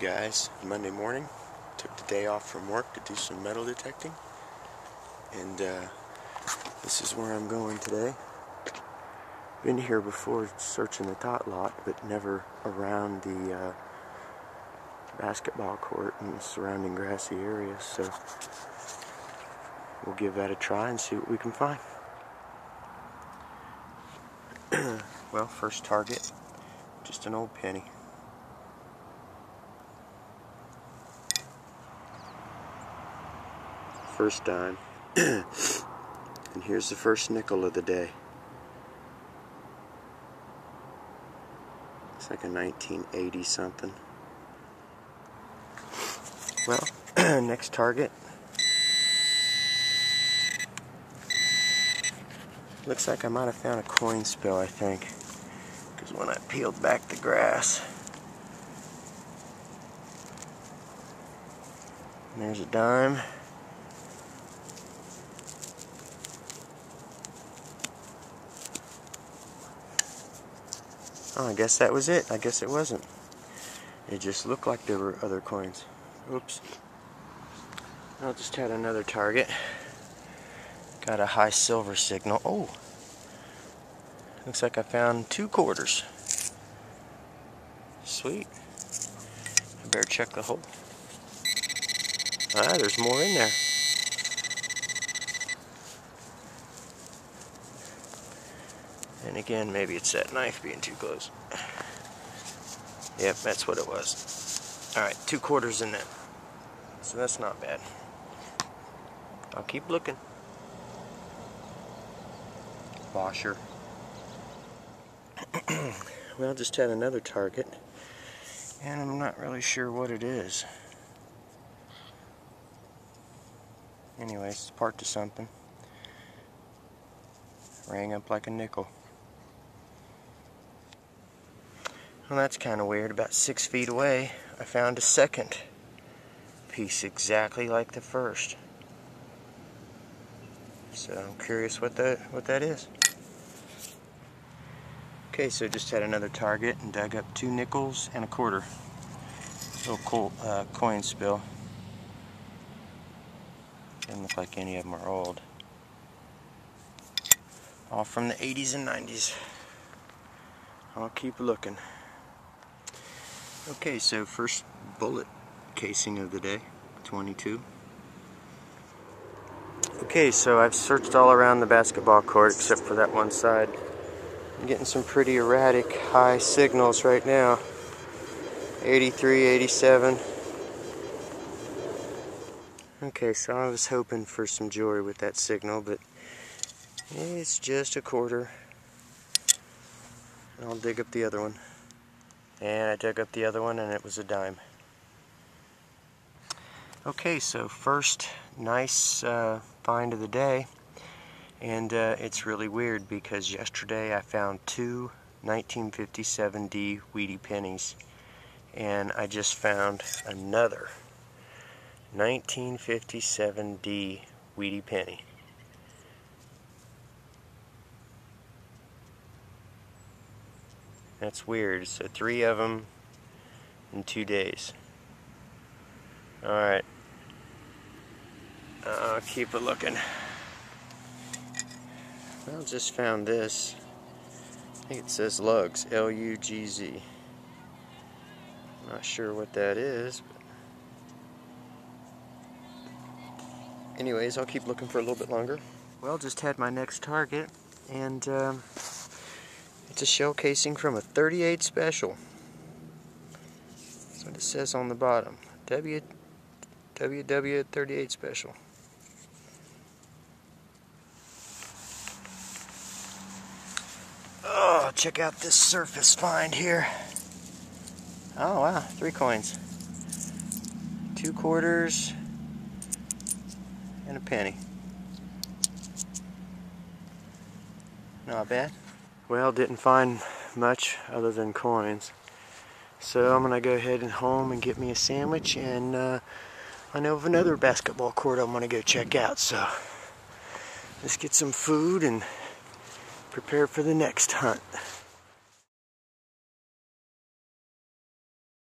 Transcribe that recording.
guys. Monday morning. Took the day off from work to do some metal detecting. And uh, this is where I'm going today. Been here before searching the tot lot, but never around the uh, basketball court and the surrounding grassy areas. So we'll give that a try and see what we can find. well, first target, just an old penny. First dime. and here's the first nickel of the day. It's like a 1980 something. Well, next target. Looks like I might have found a coin spill, I think. Because when I peeled back the grass, there's a dime. Oh, I guess that was it. I guess it wasn't. It just looked like there were other coins. Oops. I just had another target. Got a high silver signal. Oh! Looks like I found two quarters. Sweet. I better check the hole. Ah, there's more in there. And again, maybe it's that knife being too close. Yep, that's what it was. Alright, two quarters in there. So that's not bad. I'll keep looking. Washer. well, just had another target. And I'm not really sure what it is. Anyways, it's part to something. Rang up like a nickel. Well, that's kind of weird. About six feet away, I found a second piece exactly like the first. So I'm curious what that what that is. Okay, so just had another target and dug up two nickels and a quarter. Little cool, uh, coin spill. Doesn't look like any of them are old. All from the 80s and 90s. I'll keep looking. Okay, so first bullet casing of the day, 22. Okay, so I've searched all around the basketball court except for that one side. I'm getting some pretty erratic high signals right now. 83, 87. Okay, so I was hoping for some jewelry with that signal, but it's just a quarter. I'll dig up the other one. And I dug up the other one and it was a dime. Okay, so first nice uh, find of the day. And uh, it's really weird because yesterday I found two 1957D Wheatie pennies. And I just found another 1957D Wheatie penny. That's weird. So three of them in two days. Alright. I'll keep it looking. Well, just found this. I think it says Lugz. L-U-G-Z. Not sure what that is. But anyways, I'll keep looking for a little bit longer. Well, just had my next target. And... Um, it's a shell casing from a 38 special. That's what it says on the bottom. W WW 38 special. Oh, check out this surface find here. Oh wow, three coins. Two quarters and a penny. Not bad. Well, didn't find much other than coins. So I'm going to go ahead and home and get me a sandwich and uh, I know of another basketball court I'm going to go check out. So let's get some food and prepare for the next hunt.